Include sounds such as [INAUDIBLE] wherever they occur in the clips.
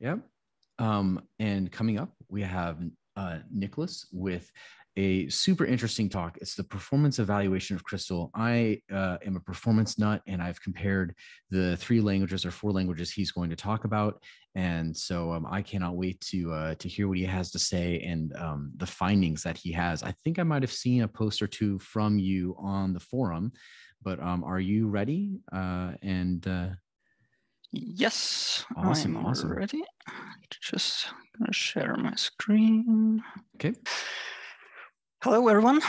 Yep. Um, and coming up, we have uh, Nicolas with a super interesting talk. It's the performance evaluation of Crystal. I uh, am a performance nut, and I've compared the three languages or four languages he's going to talk about, and so um, I cannot wait to uh, to hear what he has to say and um, the findings that he has. I think I might have seen a post or two from you on the forum, but um, are you ready? Uh, and uh, yes, awesome, I'm awesome. ready. Just gonna share my screen. Okay. Hello, everyone.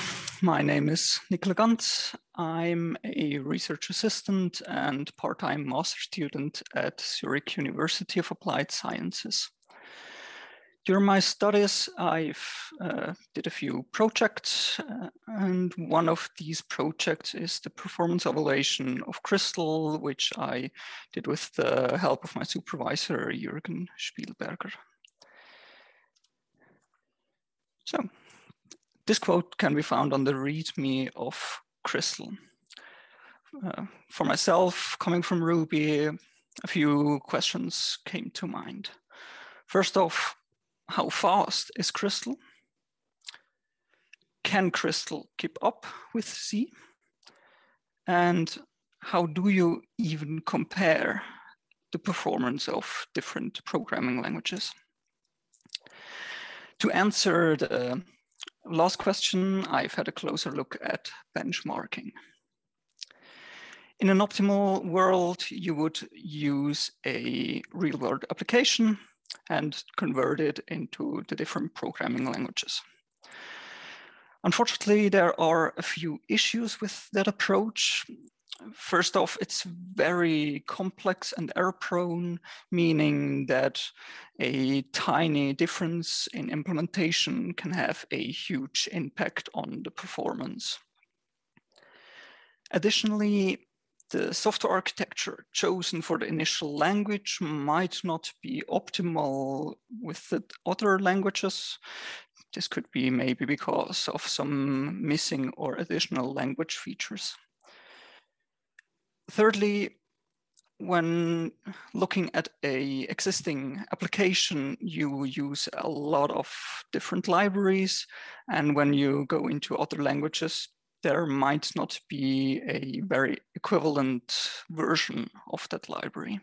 My name is Nicolas Ganz. I'm a research assistant and part-time master student at Zurich University of Applied Sciences. During my studies, I've uh, did a few projects, uh, and one of these projects is the performance evaluation of Crystal, which I did with the help of my supervisor, Jürgen Spielberger. So this quote can be found on the README of Crystal. Uh, for myself, coming from Ruby, a few questions came to mind. First off, how fast is Crystal? Can Crystal keep up with C? And how do you even compare the performance of different programming languages? To answer the last question, I've had a closer look at benchmarking. In an optimal world, you would use a real world application and convert it into the different programming languages. Unfortunately, there are a few issues with that approach. First off, it's very complex and error prone, meaning that a tiny difference in implementation can have a huge impact on the performance. Additionally, the software architecture chosen for the initial language might not be optimal with the other languages. This could be maybe because of some missing or additional language features. Thirdly, when looking at a existing application, you use a lot of different libraries. And when you go into other languages, there might not be a very equivalent version of that library.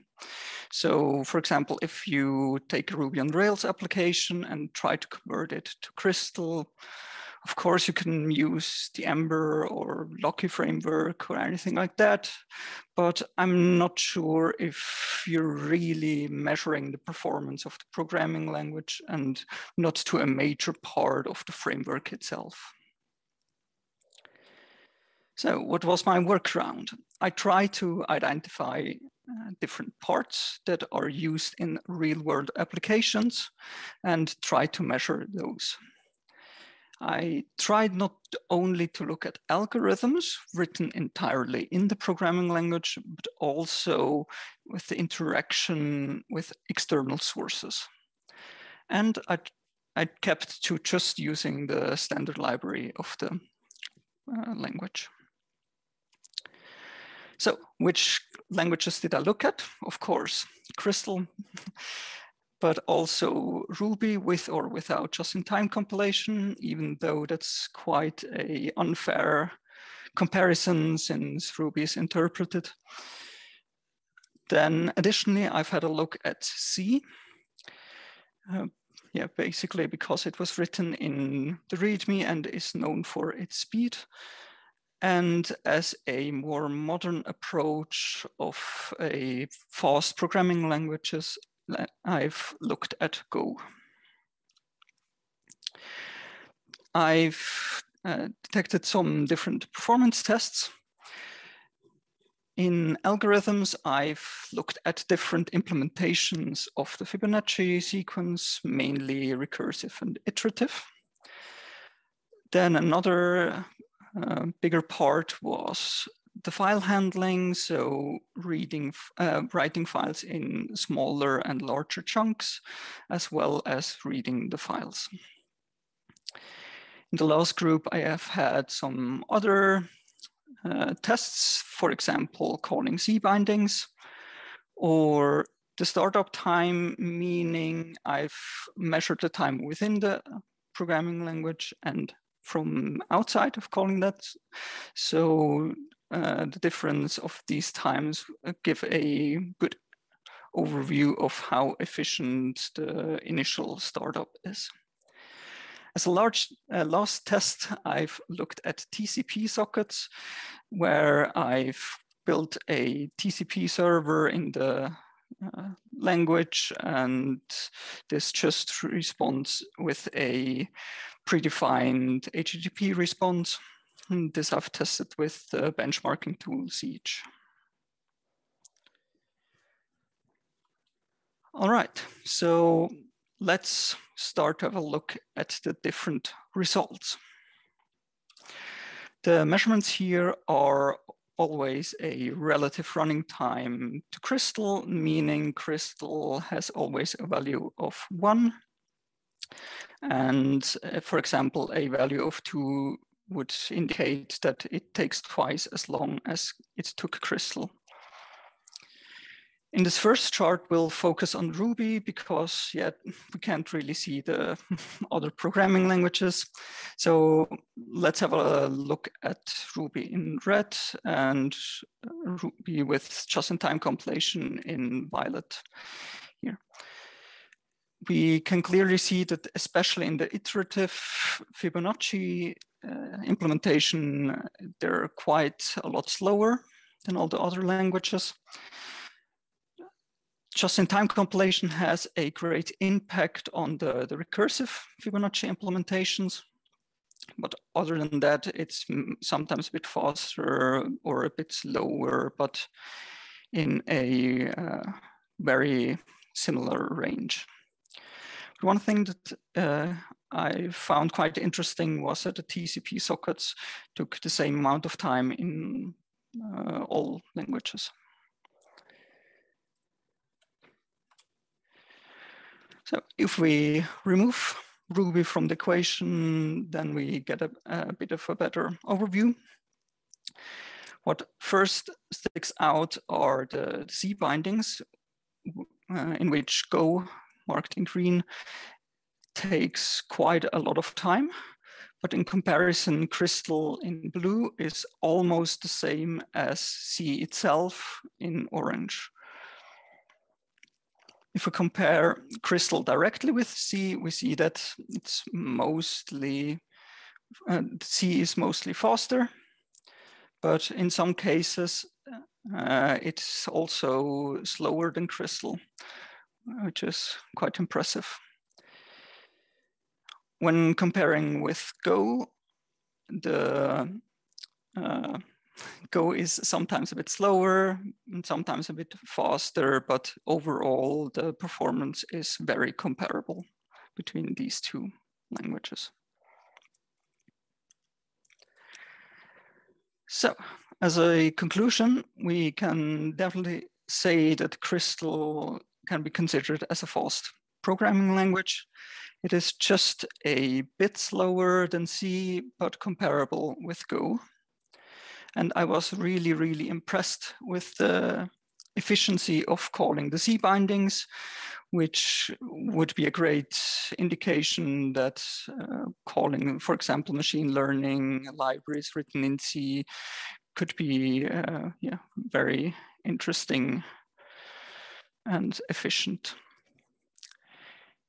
So for example, if you take a Ruby on Rails application and try to convert it to Crystal, of course, you can use the Amber or Lucky framework or anything like that, but I'm not sure if you're really measuring the performance of the programming language and not to a major part of the framework itself. So what was my workaround? I tried to identify uh, different parts that are used in real world applications and try to measure those. I tried not only to look at algorithms written entirely in the programming language, but also with the interaction with external sources. And I, I kept to just using the standard library of the uh, language. So which languages did I look at? Of course, Crystal, [LAUGHS] but also Ruby with or without just-in-time compilation, even though that's quite a unfair comparison since Ruby is interpreted. Then additionally, I've had a look at C. Uh, yeah, basically because it was written in the README and is known for its speed. And as a more modern approach of a fast programming languages, I've looked at Go. I've uh, detected some different performance tests. In algorithms, I've looked at different implementations of the Fibonacci sequence, mainly recursive and iterative. Then another uh, bigger part was the file handling, so reading, uh, writing files in smaller and larger chunks, as well as reading the files. In the last group, I have had some other uh, tests, for example, calling C bindings or the startup time, meaning I've measured the time within the programming language and from outside of calling that. So uh, the difference of these times give a good overview of how efficient the initial startup is. As a large uh, last test, I've looked at TCP sockets where I've built a TCP server in the uh, language and this just responds with a predefined HTTP response. And this I've tested with the benchmarking tool Siege. All right, so let's start to have a look at the different results. The measurements here are always a relative running time to crystal, meaning crystal has always a value of one. And uh, for example, a value of two would indicate that it takes twice as long as it took crystal. In this first chart, we'll focus on Ruby because yet we can't really see the [LAUGHS] other programming languages. So let's have a look at Ruby in red and Ruby with just-in-time compilation in violet here. We can clearly see that especially in the iterative Fibonacci uh, implementation, they're quite a lot slower than all the other languages just-in-time compilation has a great impact on the, the recursive Fibonacci implementations. But other than that, it's sometimes a bit faster or a bit slower, but in a uh, very similar range. One thing that uh, I found quite interesting was that the TCP sockets took the same amount of time in uh, all languages. So if we remove Ruby from the equation, then we get a, a bit of a better overview. What first sticks out are the, the C bindings, uh, in which Go, marked in green, takes quite a lot of time. But in comparison, Crystal in blue is almost the same as C itself in orange. If we compare crystal directly with C, we see that it's mostly, uh, C is mostly faster, but in some cases, uh, it's also slower than crystal, which is quite impressive. When comparing with Go, the uh, Go is sometimes a bit slower and sometimes a bit faster, but overall the performance is very comparable between these two languages. So as a conclusion, we can definitely say that Crystal can be considered as a fast programming language. It is just a bit slower than C, but comparable with Go. And I was really, really impressed with the efficiency of calling the C bindings, which would be a great indication that uh, calling, for example, machine learning libraries written in C could be uh, yeah, very interesting and efficient.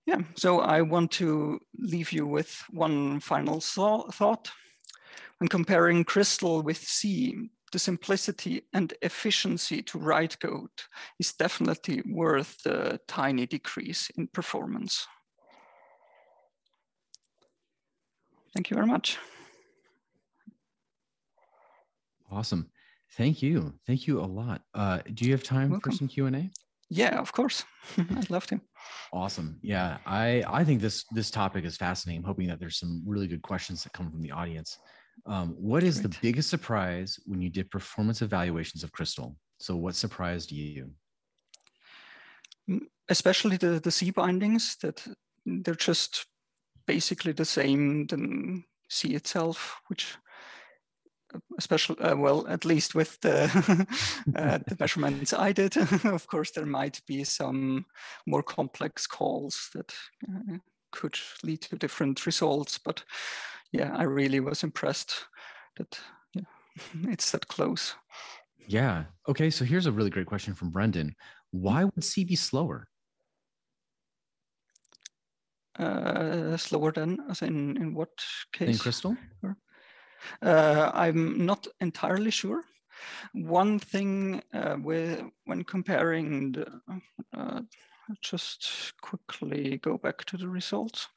Yeah, so I want to leave you with one final thought. When comparing Crystal with C, the simplicity and efficiency to write code is definitely worth the tiny decrease in performance. Thank you very much. Awesome. Thank you. Thank you a lot. Uh, do you have time Welcome. for some Q&A? Yeah, of course. [LAUGHS] I'd love to. Awesome. Yeah, I I think this this topic is fascinating. I'm hoping that there's some really good questions that come from the audience. Um, what is Great. the biggest surprise when you did performance evaluations of Crystal? So, what surprised you? Mm, especially the, the C bindings, that they're just basically the same than C itself, which especially uh, well at least with the [LAUGHS] uh, the measurements i did. [LAUGHS] Of course there might be some more complex calls that uh, could lead to different results but yeah i really was impressed that yeah, [LAUGHS] it's that close. Yeah. Okay so here's a really great question from brendan. Why would c be slower? Uh, slower than as in in what case? in crystal? Or? Uh, I'm not entirely sure. One thing uh, with, when comparing the, uh, just quickly go back to the results.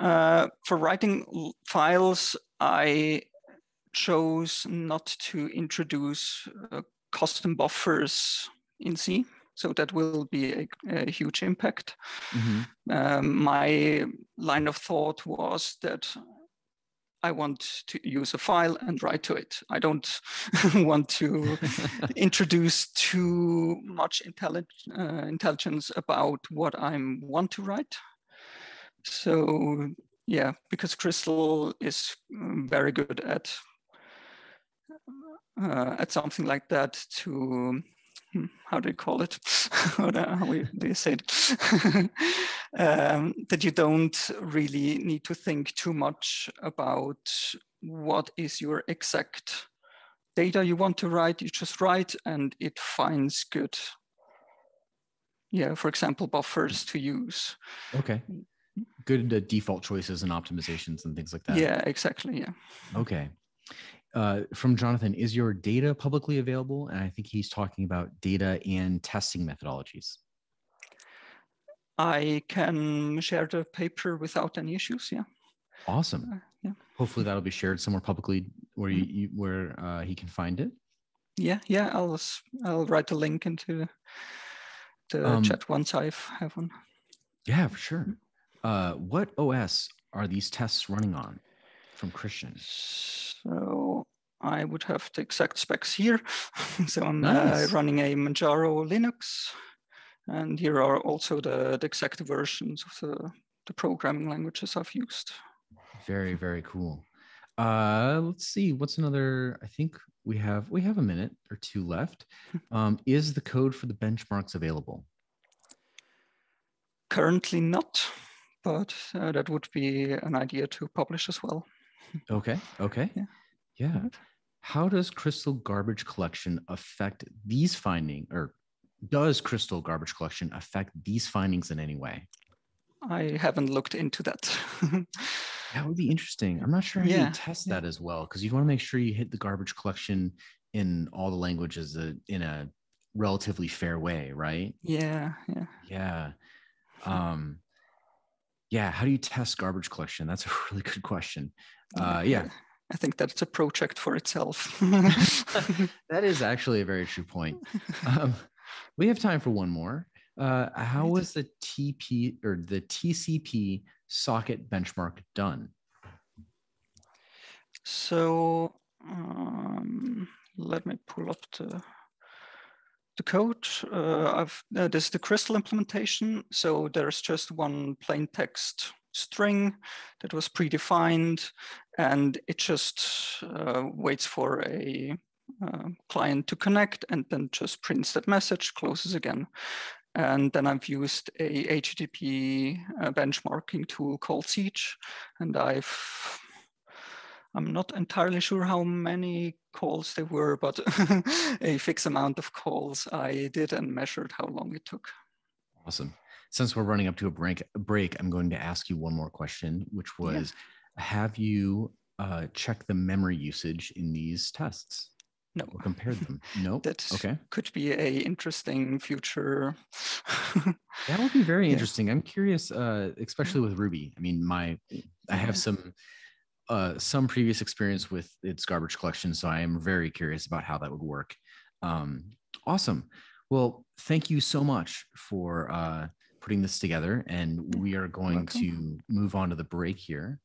Uh, for writing files, I chose not to introduce uh, custom buffers in C. So that will be a, a huge impact. Mm -hmm. um, my line of thought was that I want to use a file and write to it. I don't [LAUGHS] want to [LAUGHS] introduce too much intellig uh, intelligence about what I want to write. So yeah, because Crystal is um, very good at uh, at something like that to how do you call it? [LAUGHS] how do you say it? [LAUGHS] um, that you don't really need to think too much about what is your exact data you want to write. You just write and it finds good, yeah, for example, buffers to use. Okay. Good uh, default choices and optimizations and things like that. Yeah, exactly. Yeah. Okay uh, from Jonathan, is your data publicly available? And I think he's talking about data and testing methodologies. I can share the paper without any issues. Yeah. Awesome. Uh, yeah. Hopefully that'll be shared somewhere publicly where you, mm-hmm. you where uh, he can find it. Yeah, yeah. I'll I'll write a link into the um, chat once I've have one. Yeah, for sure. Uh, what OS are these tests running on from Christian? So I would have the exact specs here. [LAUGHS] so I'm uh, nice. uh, running a Manjaro Linux. And here are also the, the exact versions of the, the programming languages I've used. Very, very cool. Uh, let's see, what's another, I think we have, we have a minute or two left. [LAUGHS] Um, is the code for the benchmarks available? Currently not, but uh, that would be an idea to publish as well. Okay. Okay. Yeah. Yeah. How does crystal garbage collection affect these findings, or does crystal garbage collection affect these findings in any way? I haven't looked into that. [LAUGHS] that would be interesting. I'm not sure how yeah. you test that as well, because you want to make sure you hit the garbage collection in all the languages uh, in a relatively fair way, right? Yeah. Yeah. Yeah. Um, yeah. How do you test garbage collection? That's a [LAUGHS] really good question. Uh, yeah. I think that's a project for itself. [LAUGHS] [LAUGHS] that is actually a very true point. Um, we have time for one more. Uh, how was the TP or the TCP socket benchmark done? So um, let me pull up the the code. Uh, I've uh, this is the Crystal implementation. So there's just one plain text string that was predefined, and it just uh, waits for a uh, client to connect and then just prints that message, closes again. And then I've used a HTTP uh, benchmarking tool called Siege, and I've I'm not entirely sure how many calls there were, but [LAUGHS] a fixed amount of calls I did and measured how long it took. Awesome since we're running up to a break, break, I'm going to ask you one more question, which was, yeah. have you uh, checked the memory usage in these tests? No. Or compared them? [LAUGHS] No. that okay. could be a interesting future. [LAUGHS] that would be very yeah. interesting. I'm curious, uh, especially with Ruby. I mean, my I have some uh, some previous experience with its garbage collection, so I am very curious about how that would work. Um, awesome. Well, thank you so much for uh, putting this together, and mm, we are going to move on to the break here.